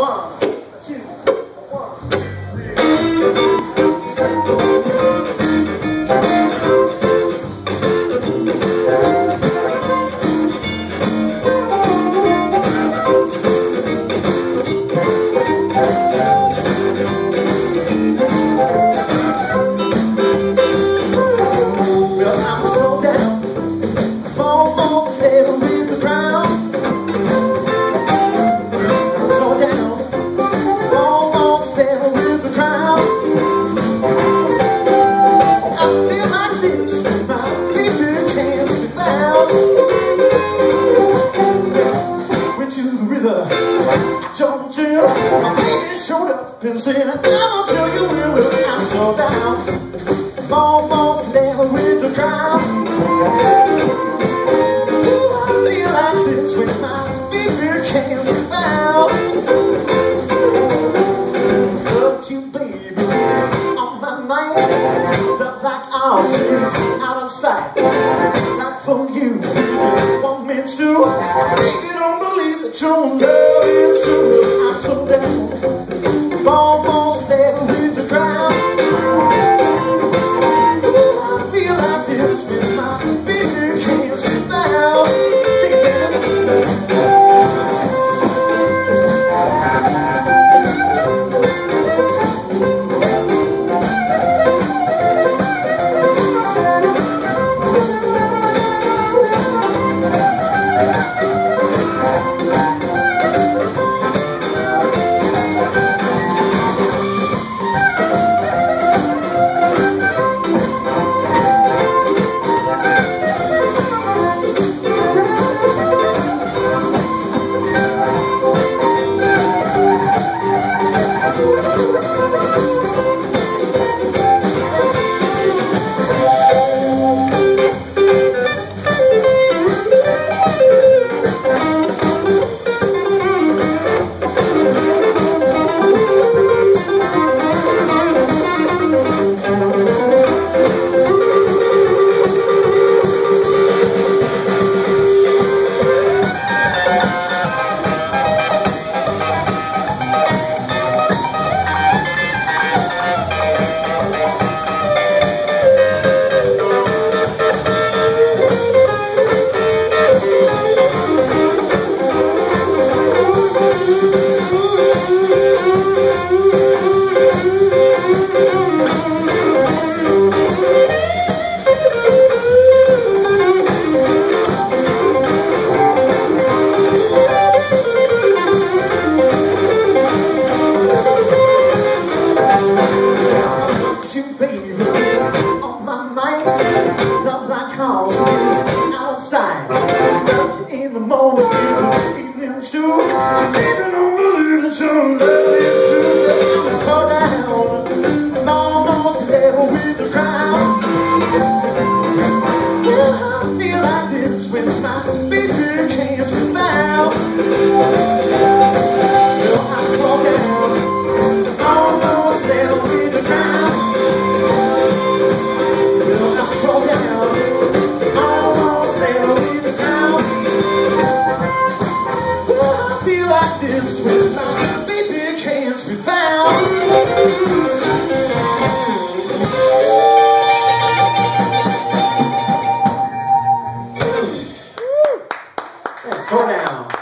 One, two. Don't you, my baby showed up and said, I'm gonna tell you where we I'm so down. Almost level with the ground. Ooh, I feel like this when my baby can't be found. Love you, baby, on my mind. Love like out of sight. Not for you, want me to, baby, believe that your love is true. the moment. You found. Tornado.